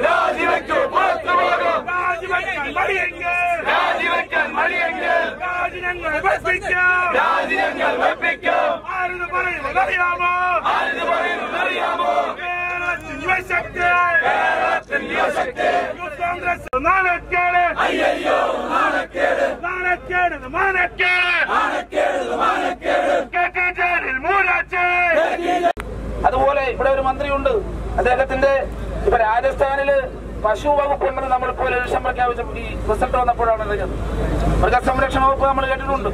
ராஜி வைக்கும் ராஜி வைக்கும் ராஜி வைக்கும் ராஜி രാജി ഞങ്ങൾ വെപ്പിക്കാം. ആരെന്ന് പറയുന്നത് അറിയാമോ? കേരളത്തിൽ യുവശക്തി യൂത്ത് കോൺഗ്രസ്. നാണക്കേട്. നാണക്കേട്. മാനക്കേട് കെ കെ ജലീൽ മൂരാച്ചേ. അതുപോലെ ഇവിടെ ഒരു മന്ത്രിയുണ്ട്. അദ്ദേഹത്തിന്റെ ഇപ്പൊ രാജസ്ഥാനിൽ പശു വകുപ്പ് ഉണ്ടെന്ന് നമ്മളിപ്പോ ഒരു ലക്ഷം പ്രഖ്യാപിച്ച ഈ റിസൾട്ട് വന്നപ്പോഴാണ് അറിഞ്ഞത് മൃഗസംരക്ഷണ വകുപ്പ് നമ്മൾ കേട്ടിട്ടുണ്ട്.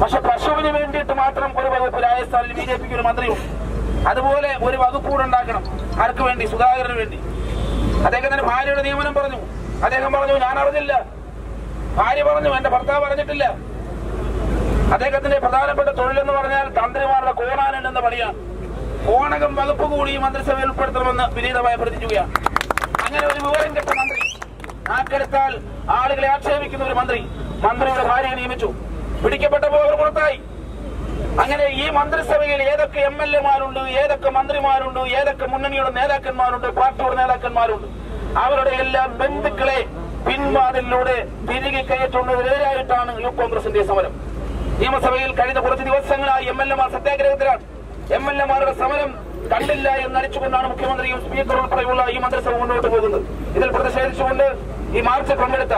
പക്ഷെ പശുവിന് വേണ്ടിയിട്ട് മാത്രം ഒരു വകുപ്പ് രാജസ്ഥാനിൽ ബി ജെ പിക്ക് ഒരു മന്ത്രിയുണ്ട്. അതുപോലെ ഒരു വകുപ്പ് കൂടെ ഉണ്ടാക്കണം. ആർക്ക് വേണ്ടി? സുധാകരന് വേണ്ടി. അദ്ദേഹത്തിന്റെ ഭാര്യയുടെ നിയമനം പറഞ്ഞു. അദ്ദേഹം പറഞ്ഞു ഞാൻ അറിഞ്ഞില്ല. ഭാര്യ പറഞ്ഞു എന്റെ ഭർത്താവ് പറഞ്ഞിട്ടില്ല അദ്ദേഹത്തിന്റെ പ്രധാനപ്പെട്ട തൊഴിലെന്ന് പറഞ്ഞാൽ തന്ത്രിമാരുടെ കോണാനൻ എന്ന പണിയാണ്. കോണകം വകുപ്പ് കൂടി മന്ത്രിസഭയിൽ ഉൾപ്പെടുത്തണമെന്ന് വിനീതമായി അഭ്യർത്ഥിക്കുകയാണ് അങ്ങനെ ഒരു വിവരം കെട്ട മന്ത്രി. നാക്കെടുത്താൽ ആളുകളെ ആക്ഷേപിക്കുന്ന ഒരു മന്ത്രി മന്ത്രിയുടെ ഭാര്യയെ നിയമിച്ചു. പിടിക്കപ്പെട്ടപ്പോൾ അവർ പുറത്തായി. അങ്ങനെ ഈ മന്ത്രിസഭയിൽ ഏതൊക്കെ എം എൽ എമാരുണ്ട് ഏതൊക്കെ മന്ത്രിമാരുണ്ട് ഏതൊക്കെ മുന്നണിയുടെ നേതാക്കന്മാരുണ്ട് പാർട്ടിയുടെ നേതാക്കന്മാരുണ്ട് അവരുടെ എല്ലാം ബന്ധുക്കളെ പിൻവാതിലൂടെ തിരികെ കയറ്റുന്നതിനെതിരായിട്ടാണ് യൂത്ത് കോൺഗ്രസിന്റെ സമരം. നിയമസഭയിൽ കഴിഞ്ഞ കുറച്ച് ദിവസങ്ങളായി എം എൽ എമാർ സത്യാഗ്രഹത്തിലാണ്. എം എൽ എമാരുടെ സമരം കണ്ടില്ല എന്നടിച്ചുകൊണ്ടാണ് മുഖ്യമന്ത്രിയും സ്പീക്കർ ഉൾപ്പെടെയുള്ള ഈ മന്ത്രിസഭ മുന്നോട്ട് പോകുന്നത്. ഇതിൽ പ്രതിഷേധിച്ചുകൊണ്ട് ഈ മാർച്ചിൽ പങ്കെടുത്ത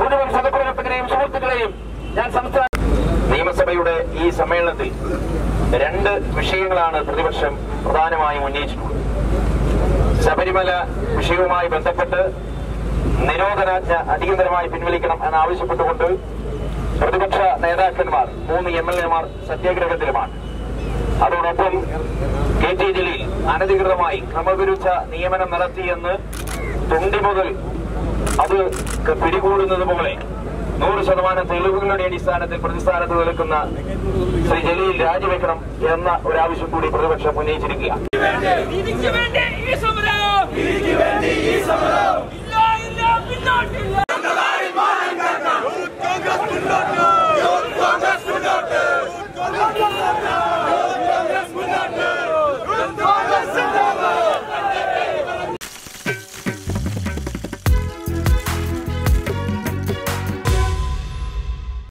മുഴുവൻ സഹപ്രവർത്തകരെയും സുഹൃത്തുക്കളെയും ഞാൻ സംസ്ഥാന നിയമസഭയുടെ ഈ സമ്മേളനത്തിൽ രണ്ട് വിഷയങ്ങളാണ് പ്രതിപക്ഷം പ്രധാനമായും ഉന്നയിച്ചിട്ടുള്ളത്. ശബരിമല വിഷയവുമായി ബന്ധപ്പെട്ട് നിരോധനാജ്ഞ അടിയന്തരമായി പിൻവലിക്കണം എന്നാവശ്യപ്പെട്ടുകൊണ്ട് പ്രതിപക്ഷ നേതാക്കന്മാർ മൂന്ന് എം എൽ എമാർ സത്യാഗ്രഹത്തിലുമാണ്. അതോടൊപ്പം കെ ജലീൽ അനധികൃതമായി ക്രമവിരുദ്ധ നിയമനം നടത്തിയെന്ന് തൊണ്ടി മുതൽ അത് പിടികൂടുന്നത് പോലെ നൂറ് ശതമാനം തെളിവുകളുടെ അടിസ്ഥാനത്തിൽ പ്രതിസ്ഥാനത്ത് നിൽക്കുന്ന ശ്രീ ജലീൽ രാജിവെക്കണം എന്ന ഒരാവശ്യം കൂടി പ്രതിപക്ഷം ഉന്നയിച്ചിരിക്കുക